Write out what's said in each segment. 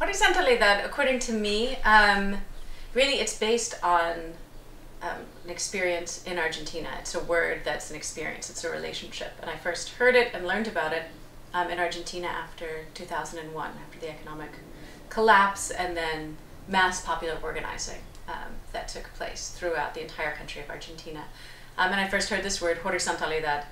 Horizontalidad, according to me, um, really it's based on um, an experience in Argentina. It's a word that's an experience, it's a relationship. And I first heard it and learned about it um, in Argentina after 2001, after the economic collapse and then mass popular organizing um, that took place throughout the entire country of Argentina. Um, and I first heard this word, horizontalidad,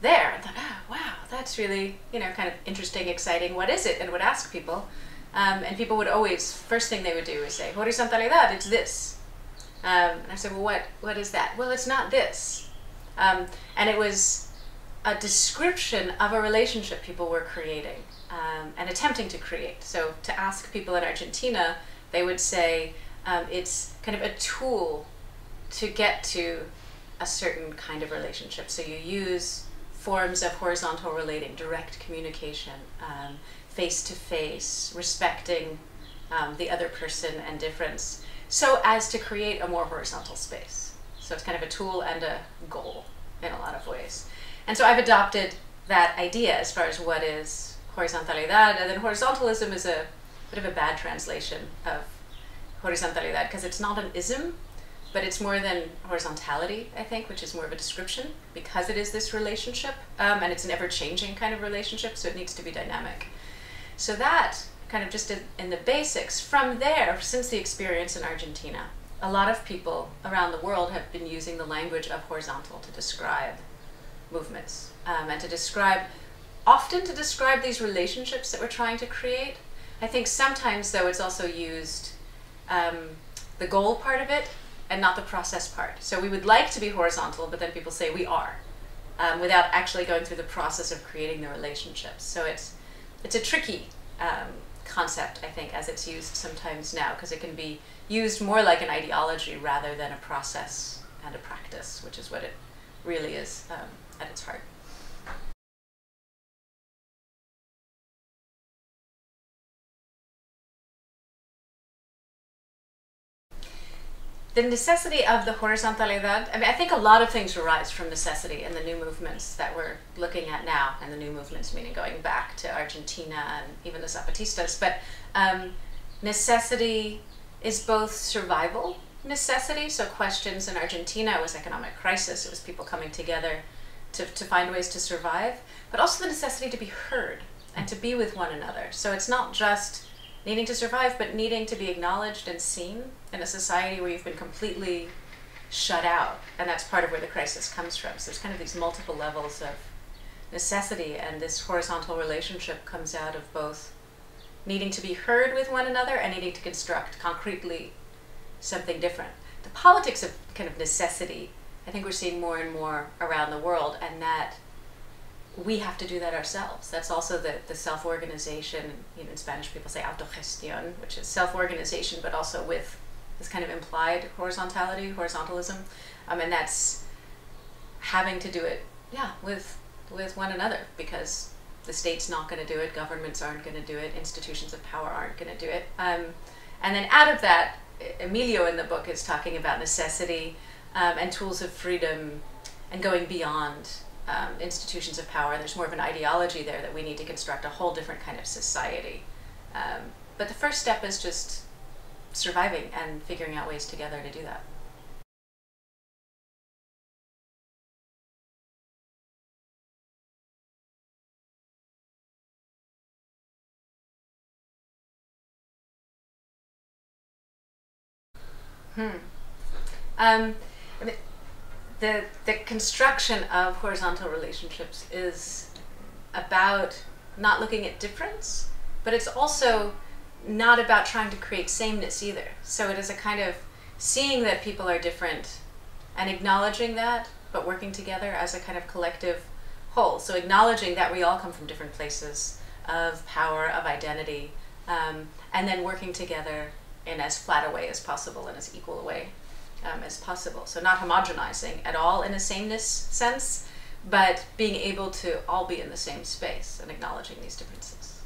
there and thought, oh, wow, that's really, you know, kind of interesting, exciting. What is it? And would ask people. Um, and people would always, first thing they would do is say, horizontalidad, it's this. Um, and I said, well, what, what is that? Well, it's not this. Um, and it was a description of a relationship people were creating um, and attempting to create. So to ask people in Argentina, they would say um, it's kind of a tool to get to a certain kind of relationship. So you use forms of horizontal relating, direct communication, face to face, respecting um, the other person and difference, so as to create a more horizontal space. So it's kind of a tool and a goal in a lot of ways. And so I've adopted that idea as far as what is horizontalidad, and then horizontalism is a bit of a bad translation of horizontalidad because it's not an ism, but it's more than horizontality, I think, which is more of a description because it is this relationship um, and it's an ever changing kind of relationship, so it needs to be dynamic. So that kind of just in the basics. From there, since the experience in Argentina, a lot of people around the world have been using the language of horizontal to describe movements um, and to describe, often to describe these relationships that we're trying to create. I think sometimes, though, it's also used um, the goal part of it and not the process part. So we would like to be horizontal, but then people say we are, um, without actually going through the process of creating the relationships. So it's it's a tricky um, concept, I think, as it's used sometimes now, because it can be used more like an ideology rather than a process and a practice, which is what it really is um, at its heart. The necessity of the horizontalidad, I mean, I think a lot of things arise from necessity in the new movements that we're looking at now, and the new movements meaning going back to Argentina and even the Zapatistas. But um, necessity is both survival necessity, so questions in Argentina was economic crisis, it was people coming together to, to find ways to survive, but also the necessity to be heard and to be with one another. So it's not just needing to survive, but needing to be acknowledged and seen in a society where you've been completely shut out. And that's part of where the crisis comes from. So there's kind of these multiple levels of necessity, and this horizontal relationship comes out of both needing to be heard with one another and needing to construct concretely something different. The politics of kind of necessity, I think we're seeing more and more around the world, and that we have to do that ourselves. That's also the, the self organization. You know, in Spanish, people say autogestión, which is self organization, but also with this kind of implied horizontality, horizontalism, um, and that's having to do it, yeah, with with one another because the state's not going to do it, governments aren't going to do it, institutions of power aren't going to do it, um, and then out of that, Emilio in the book is talking about necessity um, and tools of freedom and going beyond um, institutions of power, and there's more of an ideology there that we need to construct a whole different kind of society. Um, but the first step is just surviving and figuring out ways together to do that. Hmm. Um, the the construction of horizontal relationships is about not looking at difference, but it's also not about trying to create sameness either. So it is a kind of seeing that people are different and acknowledging that, but working together as a kind of collective whole. So acknowledging that we all come from different places of power, of identity, um, and then working together in as flat a way as possible and as equal a way um, as possible. So not homogenizing at all in a sameness sense, but being able to all be in the same space and acknowledging these differences.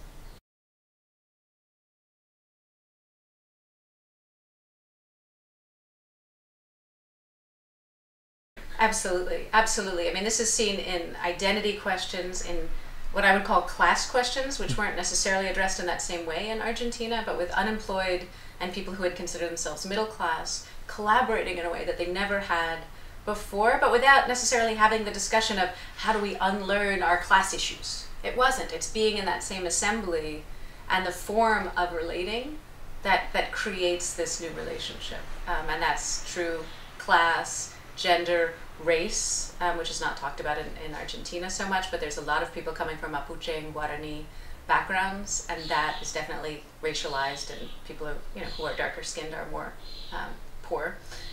Absolutely, absolutely. I mean, this is seen in identity questions, in what I would call class questions, which weren't necessarily addressed in that same way in Argentina, but with unemployed and people who had considered themselves middle class collaborating in a way that they never had before, but without necessarily having the discussion of how do we unlearn our class issues. It wasn't. It's being in that same assembly and the form of relating that, that creates this new relationship. Um, and that's true class, gender, race, um, which is not talked about in, in Argentina so much, but there's a lot of people coming from Mapuche and Guarani backgrounds, and that is definitely racialized, and people who, you know, who are darker skinned are more um,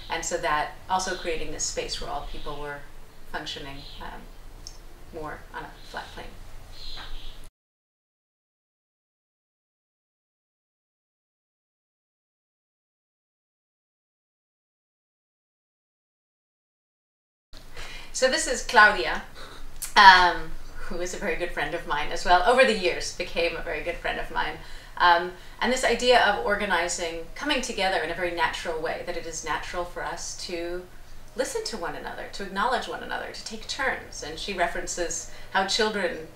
And so that also creating this space where all people were functioning um, more on a flat plane. So this is Claudia, um, who is a very good friend of mine as well. Over the years, became a very good friend of mine. Um, and this idea of organizing, coming together in a very natural way, that it is natural for us to listen to one another, to acknowledge one another, to take turns. And she references how children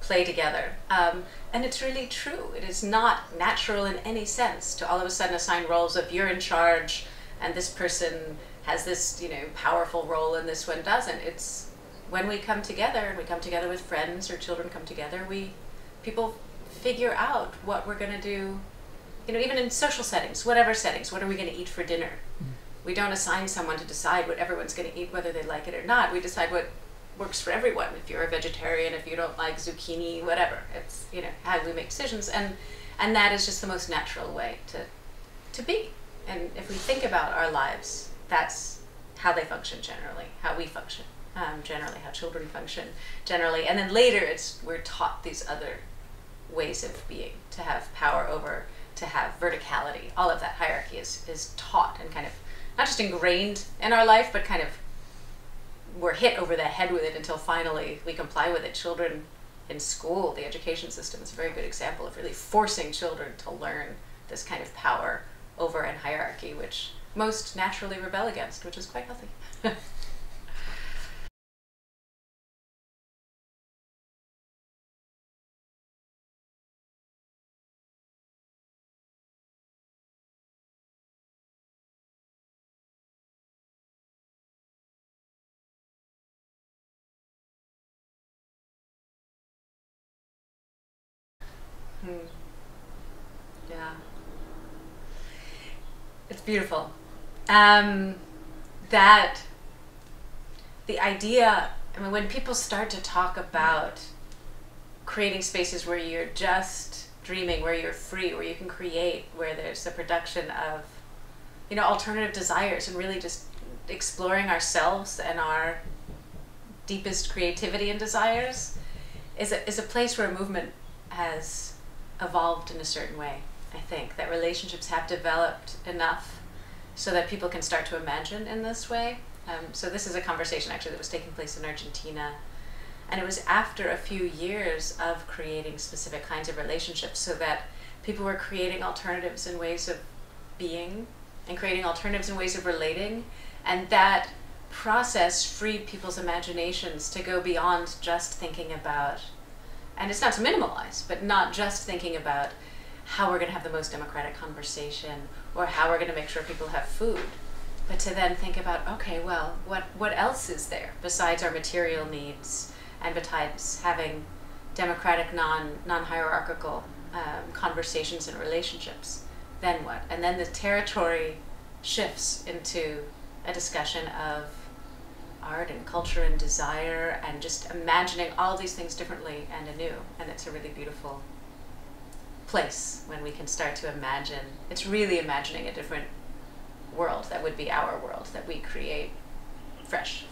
play together. Um, and it's really true. It is not natural in any sense to all of a sudden assign roles of you're in charge and this person has this, you know, powerful role and this one doesn't. It's when we come together and we come together with friends or children come together, we people figure out what we're going to do. You know, even in social settings, whatever settings, what are we going to eat for dinner? Mm. We don't assign someone to decide what everyone's going to eat, whether they like it or not. We decide what works for everyone. If you're a vegetarian, if you don't like zucchini, whatever. It's you know how we make decisions, and and that is just the most natural way to to be. And if we think about our lives, that's how they function generally, how we function um, generally, how children function generally, and then later it's we're taught these other ways of being to have power over, to have verticality. All of that hierarchy is is taught and kind of not just ingrained in our life, but kind of we're hit over the head with it until finally we comply with it. Children in school, the education system is a very good example of really forcing children to learn this kind of power over and hierarchy, which most naturally rebel against, which is quite healthy. Hmm. Yeah. It's beautiful. Um, that the idea, I mean, when people start to talk about creating spaces where you're just dreaming, where you're free, where you can create, where there's the production of, you know, alternative desires and really just exploring ourselves and our deepest creativity and desires is a, is a place where movement has evolved in a certain way. I think that relationships have developed enough so that people can start to imagine in this way. Um, so this is a conversation actually that was taking place in Argentina, and it was after a few years of creating specific kinds of relationships, so that people were creating alternatives and ways of being, and creating alternatives and ways of relating, and that process freed people's imaginations to go beyond just thinking about and it's not to minimalize, but not just thinking about how we're going to have the most democratic conversation or how we're going to make sure people have food, but to then think about, okay, well, what, what else is there besides our material needs and besides having democratic, non, non-hierarchical um, conversations and relationships? Then what? And then the territory shifts into a discussion of art and culture and desire and just imagining all these things differently and anew. And it's a really beautiful place when we can start to imagine. It's really imagining a different world that would be our world that we create fresh.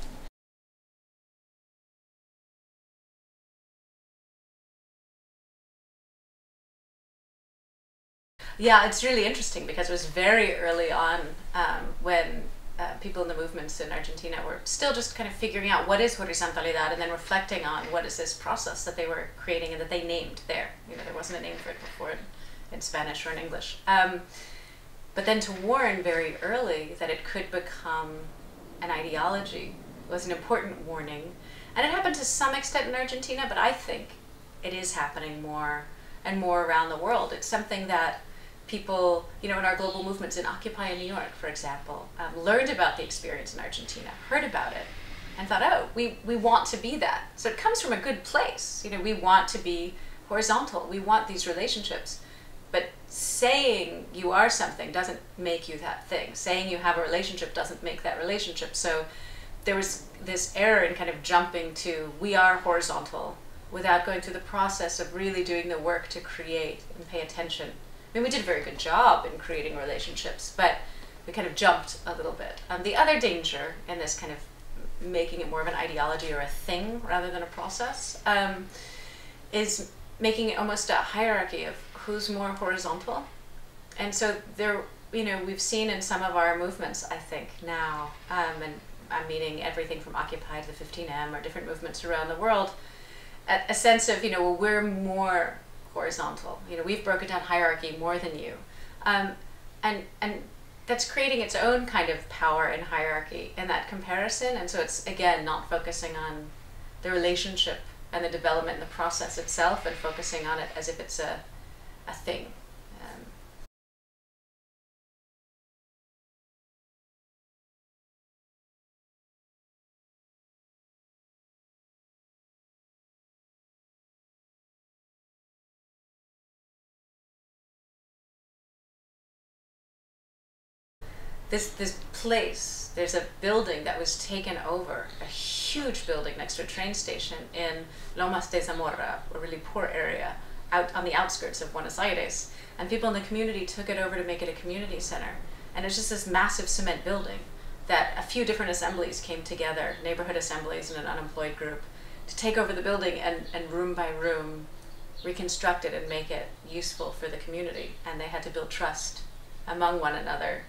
Yeah, it's really interesting because it was very early on um, when uh, people in the movements in Argentina were still just kind of figuring out what is horizontalidad and then reflecting on what is this process that they were creating and that they named there. You know, there wasn't a name for it before in, in Spanish or in English. Um, but then to warn very early that it could become an ideology was an important warning. And it happened to some extent in Argentina, but I think it is happening more and more around the world. It's something that people, you know, in our global movements in Occupy in New York, for example, um, learned about the experience in Argentina, heard about it, and thought, oh, we, we want to be that. So it comes from a good place. You know, we want to be horizontal. We want these relationships. But saying you are something doesn't make you that thing. Saying you have a relationship doesn't make that relationship. So there was this error in kind of jumping to we are horizontal without going through the process of really doing the work to create and pay attention. I mean, we did a very good job in creating relationships, but we kind of jumped a little bit. Um, the other danger in this kind of making it more of an ideology or a thing rather than a process um, is making it almost a hierarchy of who's more horizontal. And so there, you know, we've seen in some of our movements, I think now, um, and I'm meaning everything from Occupy to the 15M or different movements around the world, a, a sense of, you know, well, we're more horizontal. You know, we've broken down hierarchy more than you. Um, and, and that's creating its own kind of power and hierarchy in that comparison. And so it's, again, not focusing on the relationship and the development and the process itself and focusing on it as if it's a, a thing. This this place there's a building that was taken over a huge building next to a train station in Lomas de Zamora a really poor area out on the outskirts of Buenos Aires. And people in the community took it over to make it a community center. And it's just this massive cement building that a few different assemblies came together neighborhood assemblies and an unemployed group to take over the building and, and room by room reconstruct it and make it useful for the community. And they had to build trust among one another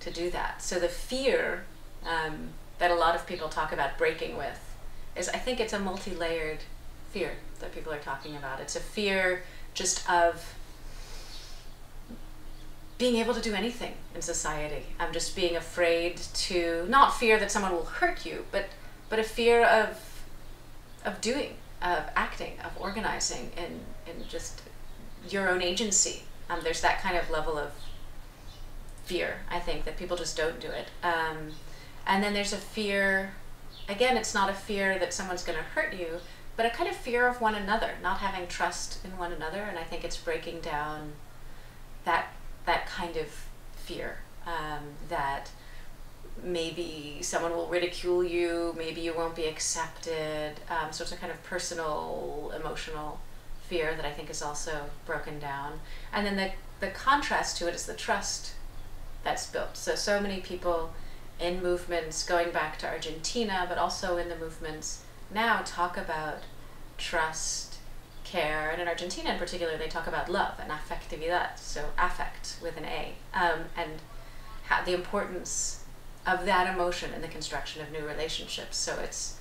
to do that. So the fear um, that a lot of people talk about breaking with is, I think it's a multi-layered fear that people are talking about. It's a fear just of being able to do anything in society. I'm just being afraid to not fear that someone will hurt you, but but a fear of of doing, of acting, of organizing, and and just your own agency. Um, there's that kind of level of fear, I think, that people just don't do it. Um, and then there's a fear, again, it's not a fear that someone's going to hurt you, but a kind of fear of one another, not having trust in one another. And I think it's breaking down that, that kind of fear um, that maybe someone will ridicule you, maybe you won't be accepted. Um, so it's a kind of personal, emotional fear that I think is also broken down. And then the, the contrast to it is the trust that's built. So, so many people in movements going back to Argentina, but also in the movements now talk about trust, care, and in Argentina in particular, they talk about love and afectividad, so affect with an A, um, and the importance of that emotion in the construction of new relationships. So it's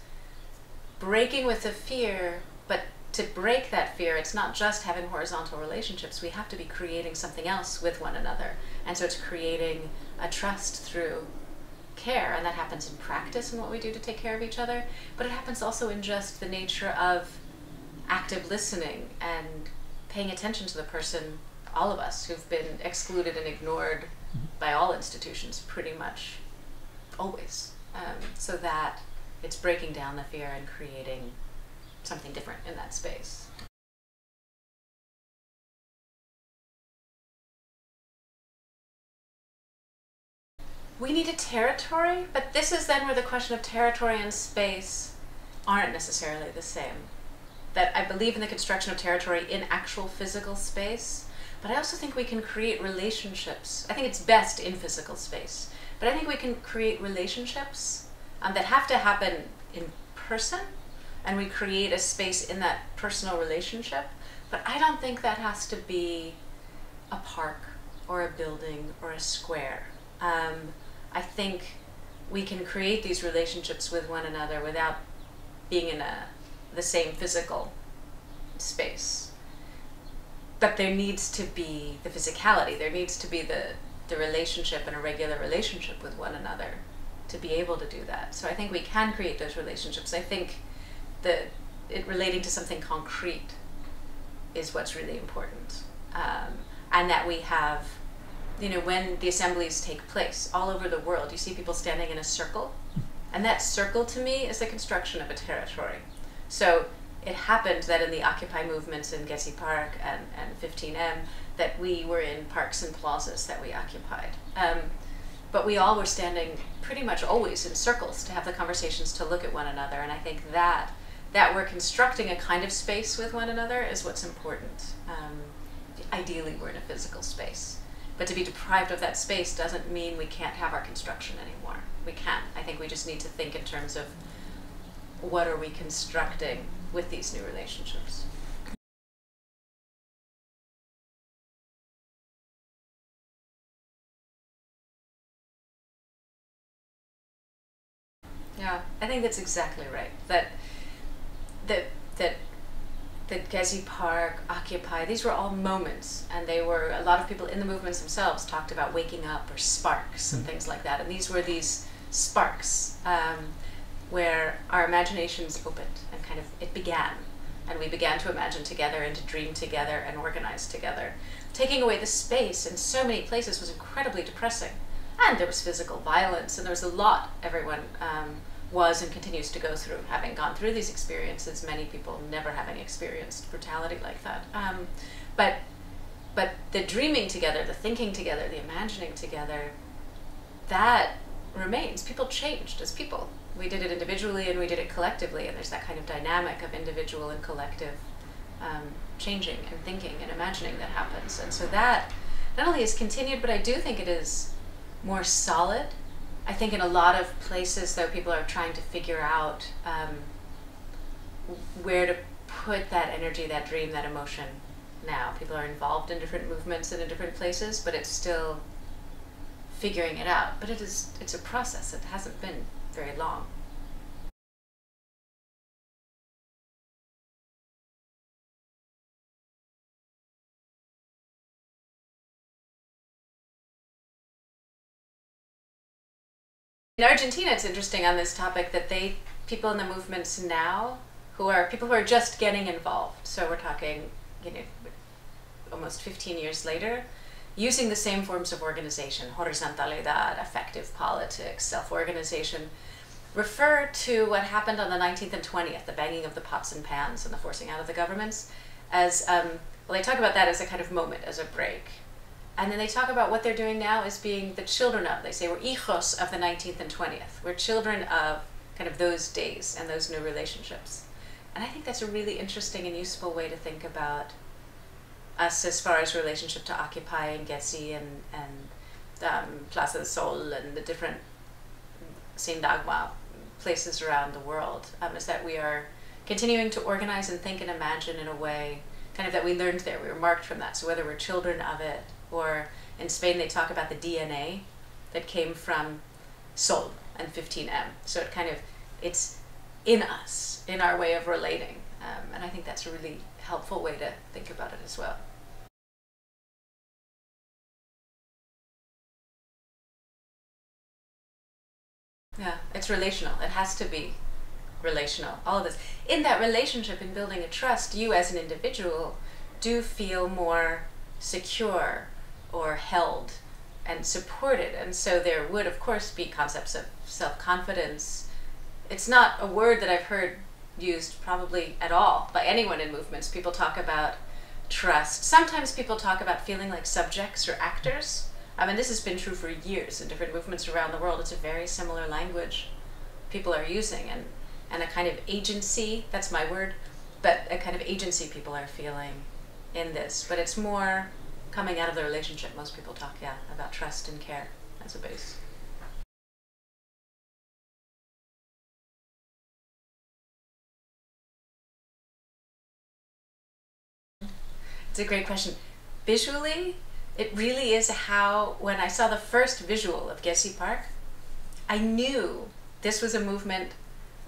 breaking with the fear, but to break that fear, it's not just having horizontal relationships. We have to be creating something else with one another. And so it's creating a trust through care. And that happens in practice and what we do to take care of each other. But it happens also in just the nature of active listening and paying attention to the person, all of us who've been excluded and ignored by all institutions pretty much always. Um, so that it's breaking down the fear and creating something different in that space. We need a territory, but this is then where the question of territory and space aren't necessarily the same. That I believe in the construction of territory in actual physical space, but I also think we can create relationships. I think it's best in physical space, but I think we can create relationships um, that have to happen in person and we create a space in that personal relationship. But I don't think that has to be a park or a building or a square. Um, I think we can create these relationships with one another without being in a the same physical space. But there needs to be the physicality. There needs to be the the relationship and a regular relationship with one another to be able to do that. So I think we can create those relationships. I think the it relating to something concrete is what's really important. Um, and that we have, you know, when the assemblies take place all over the world, you see people standing in a circle. And that circle to me is the construction of a territory. So it happened that in the Occupy movements in Gezi Park and, and 15M, that we were in parks and plazas that we occupied. Um, but we all were standing pretty much always in circles to have the conversations to look at one another. And I think that that we're constructing a kind of space with one another is what's important. Um, ideally, we're in a physical space. But to be deprived of that space doesn't mean we can't have our construction anymore. We can. I think we just need to think in terms of what are we constructing with these new relationships. Yeah, I think that's exactly right. That that that that Gezi Park, Occupy, these were all moments, and they were a lot of people in the movements themselves talked about waking up or sparks and mm. things like that. And these were these sparks um, where our imaginations opened and kind of it began, and we began to imagine together and to dream together and organize together. Taking away the space in so many places was incredibly depressing, and there was physical violence, and there was a lot everyone. Um, was and continues to go through, having gone through these experiences. Many people never having experienced brutality like that. Um, but but the dreaming together, the thinking together, the imagining together, that remains. People changed as people. We did it individually and we did it collectively, and there's that kind of dynamic of individual and collective um, changing and thinking and imagining that happens. And so that not only is continued, but I do think it is more solid I think in a lot of places, though, people are trying to figure out um, where to put that energy, that dream, that emotion now. People are involved in different movements and in different places, but it's still figuring it out. But it is, it's a process. It hasn't been very long. In Argentina, it's interesting on this topic that they people in the movements now who are people who are just getting involved. So we're talking, you know, almost 15 years later, using the same forms of organization, horizontalidad, affective politics, self-organization, refer to what happened on the 19th and 20th, the banging of the pots and pans and the forcing out of the governments, as, um, well, they talk about that as a kind of moment, as a break. And then they talk about what they're doing now as being the children of. They say we're hijos of the 19th and 20th. We're children of kind of those days and those new relationships. And I think that's a really interesting and useful way to think about us as far as relationship to Occupy and Gezi and, and um, Plaza del Sol and the different Syntagma places around the world, um, is that we are continuing to organize and think and imagine in a way kind of that we learned there. We were marked from that. So whether we're children of it or in Spain, they talk about the DNA that came from Sol and 15M. So it kind of, it's in us, in our way of relating. Um, and I think that's a really helpful way to think about it as well. Yeah, it's relational. It has to be relational. All of this. In that relationship, in building a trust, you as an individual do feel more secure or held and supported. And so there would, of course, be concepts of self confidence. It's not a word that I've heard used probably at all by anyone in movements. People talk about trust. Sometimes people talk about feeling like subjects or actors. I mean, this has been true for years in different movements around the world. It's a very similar language people are using, and, and a kind of agency that's my word but a kind of agency people are feeling in this. But it's more coming out of the relationship, most people talk, yeah, about trust and care as a base. It's a great question. Visually, it really is how, when I saw the first visual of Gezi Park, I knew this was a movement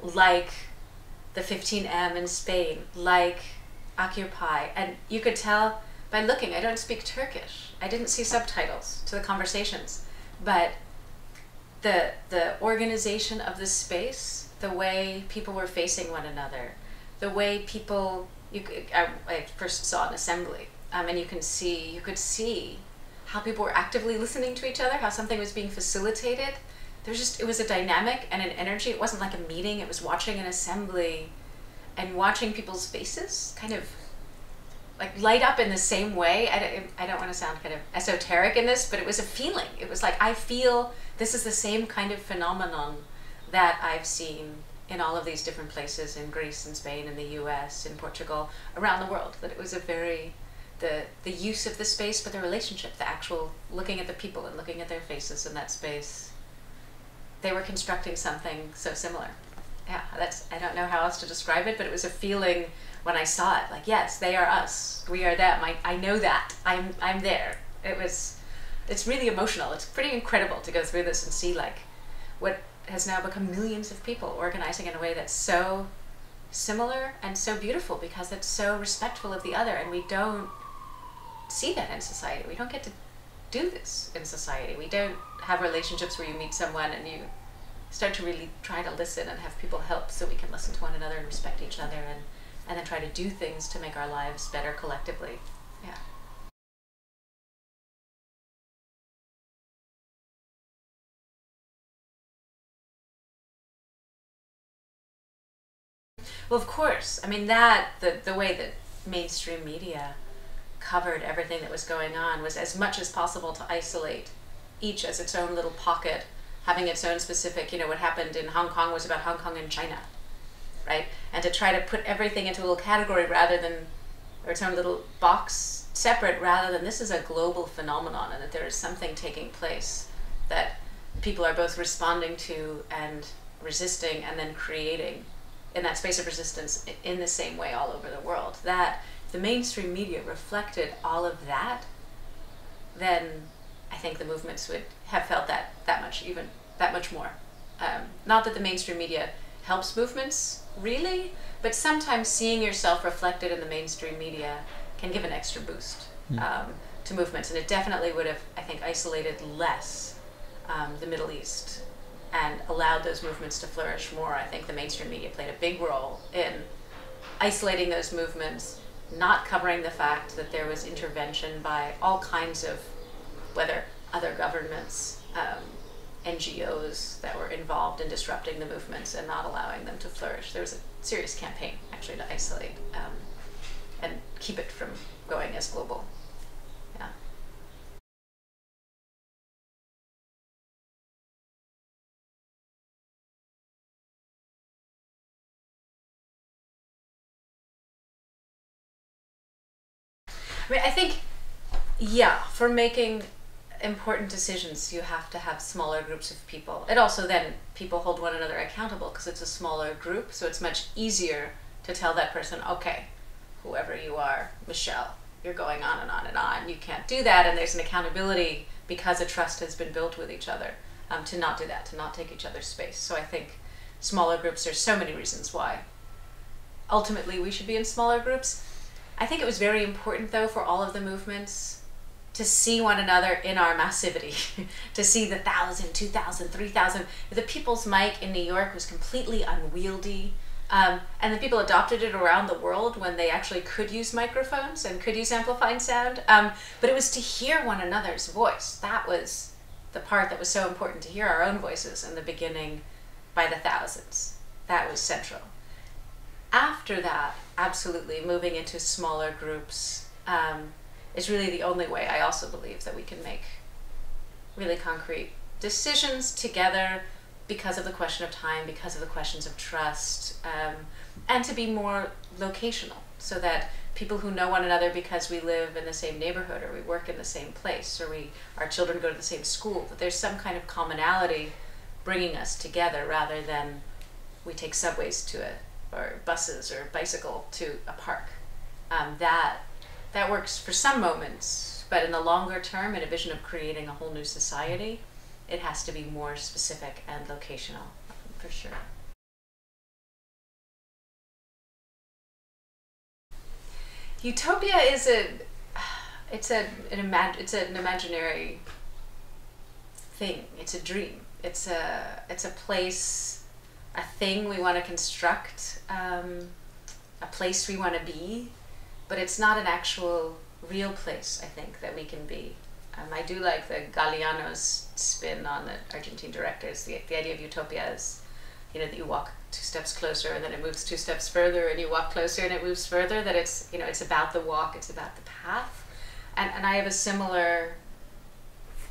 like the 15M in Spain, like Occupy. And you could tell by looking. I don't speak Turkish. I didn't see subtitles to the conversations, but the the organization of the space, the way people were facing one another, the way people you I, I first saw an assembly, um, and you can see you could see how people were actively listening to each other, how something was being facilitated. There's just it was a dynamic and an energy. It wasn't like a meeting. It was watching an assembly, and watching people's faces kind of like light up in the same way. I don't, I don't want to sound kind of esoteric in this, but it was a feeling. It was like I feel this is the same kind of phenomenon that I've seen in all of these different places in Greece and Spain and the US in Portugal around the world that it was a very the the use of the space but the relationship the actual looking at the people and looking at their faces in that space they were constructing something so similar yeah that's I don't know how else to describe it but it was a feeling when I saw it like yes they are us. We are them. I, I know that. I'm I'm there. It was it's really emotional. It's pretty incredible to go through this and see like what has now become millions of people organizing in a way that's so similar and so beautiful because it's so respectful of the other and we don't see that in society. We don't get to do this in society. We don't have relationships where you meet someone and you start to really try to listen and have people help so we can listen to one another and respect each other and and then try to do things to make our lives better collectively. Yeah. Well, of course. I mean, that, the, the way that mainstream media covered everything that was going on was as much as possible to isolate each as its own little pocket, having its own specific, you know, what happened in Hong Kong was about Hong Kong and China, right? And to try to put everything into a little category rather than, or own little box separate rather than this is a global phenomenon and that there is something taking place that people are both responding to and resisting and then creating in that space of resistance in the same way all over the world. That the mainstream media reflected all of that, then I think the movements would have felt that that much, even that much more. Um, not that the mainstream media helps movements really, but sometimes seeing yourself reflected in the mainstream media can give an extra boost mm. um, to movements, and it definitely would have, I think, isolated less um, the Middle East and allowed those movements to flourish more. I think the mainstream media played a big role in isolating those movements, not covering the fact that there was intervention by all kinds of, whether other governments, um, NGOs that were involved in disrupting the movements and not allowing them to flourish. There was a serious campaign actually to isolate um, and keep it from going as global. I mean, I think, yeah, for making important decisions, you have to have smaller groups of people. It also, then people hold one another accountable because it's a smaller group, so it's much easier to tell that person, okay, whoever you are, Michelle, you're going on and on and on. You can't do that, and there's an accountability because a trust has been built with each other um, to not do that, to not take each other's space. So I think smaller groups. There's so many reasons why. Ultimately, we should be in smaller groups I think it was very important, though, for all of the movements to see one another in our massivity, to see the thousand, two thousand, three thousand. The People's Mic in New York was completely unwieldy. Um, and the people adopted it around the world when they actually could use microphones and could use amplifying sound. Um, but it was to hear one another's voice. That was the part that was so important to hear our own voices in the beginning by the thousands. That was central after that, absolutely moving into smaller groups um, is really the only way I also believe that we can make really concrete decisions together because of the question of time, because of the questions of trust, um, and to be more locational so that people who know one another because we live in the same neighborhood or we work in the same place or we our children go to the same school that there's some kind of commonality bringing us together rather than we take subways to a or buses or bicycle to a park. Um, that that works for some moments, but in the longer term, in a vision of creating a whole new society, it has to be more specific and locational, for sure. Utopia is a it's a an imag- it's an imaginary thing. It's a dream. It's a it's a place a thing we want to construct. Um, a place we want to be, but it's not an actual real place, I think, that we can be. Um, I do like the Galeano's spin on the Argentine directors. The, the idea of utopia is, you know, that you walk two steps closer and then it moves two steps further and you walk closer and it moves further. That it's, you know, it's about the walk, it's about the path. And, and I have a similar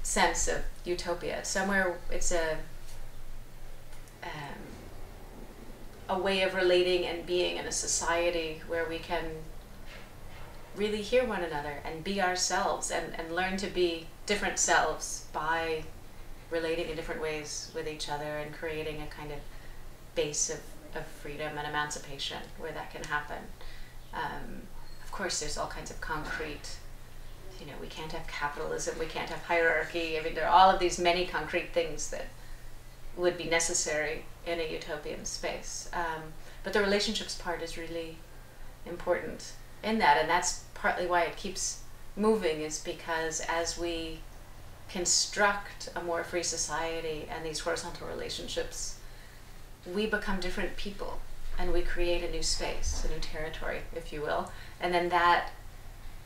sense of utopia. Somewhere it's a, um, a way of relating and being in a society where we can really hear one another and be ourselves and, and learn to be different selves by relating in different ways with each other and creating a kind of base of, of freedom and emancipation where that can happen. Um, of course, there's all kinds of concrete, you know, we can't have capitalism, we can't have hierarchy. I mean, there are all of these many concrete things that would be necessary in a utopian space. Um, but the relationships part is really important in that, and that's partly why it keeps moving, is because as we construct a more free society and these horizontal relationships, we become different people and we create a new space, a new territory, if you will, and then that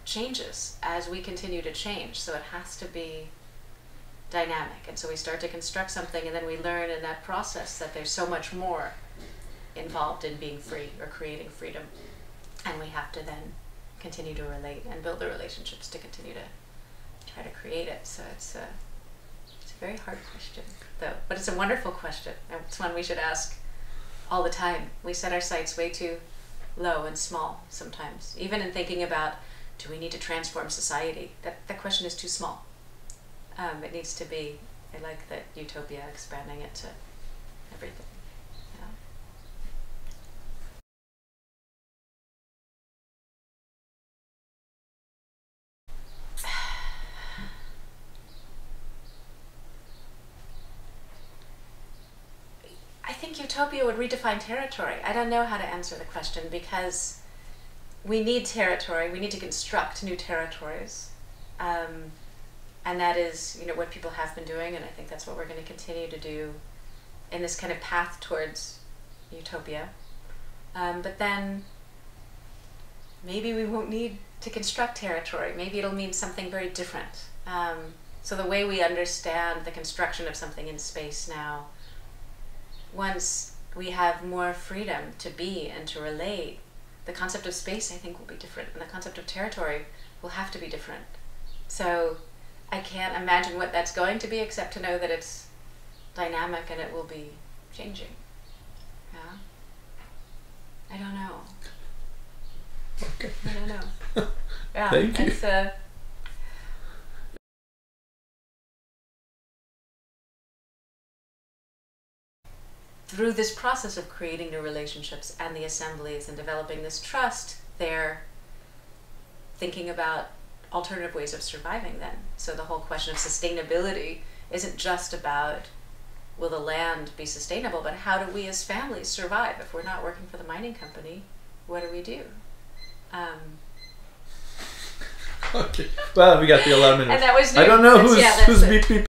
changes as we continue to change. So it has to be dynamic. And so we start to construct something, and then we learn in that process that there's so much more involved in being free or creating freedom. And we have to then continue to relate and build the relationships to continue to try to create it. So it's a, it's a very hard question, though. But it's a wonderful question. It's one we should ask all the time. We set our sights way too low and small sometimes. Even in thinking about do we need to transform society? That, that question is too small. Um, it needs to be, I like that utopia expanding it to everything. I think utopia would redefine territory. I don't know how to answer the question because we need territory. We need to construct new territories. Um, and that is, you know, what people have been doing, and I think that's what we're going to continue to do in this kind of path towards utopia. Um, but then maybe we won't need to construct territory. Maybe it'll mean something very different. Um, so the way we understand the construction of something in space now, once we have more freedom to be and to relate, the concept of space, I think, will be different, and the concept of territory will have to be different. So I can't imagine what that's going to be except to know that it's dynamic and it will be changing. Yeah. I don't know. Okay. I don't know. Yeah. Thank you. It's uh, through this process of creating new relationships and the assemblies and developing this trust, they're thinking about alternative ways of surviving then. So the whole question of sustainability isn't just about will the land be sustainable, but how do we as families survive? If we're not working for the mining company, what do we do? Um, Okay. Well, we got the 11 minutes. and that was I don't know That's- who's yeah, who's beep beep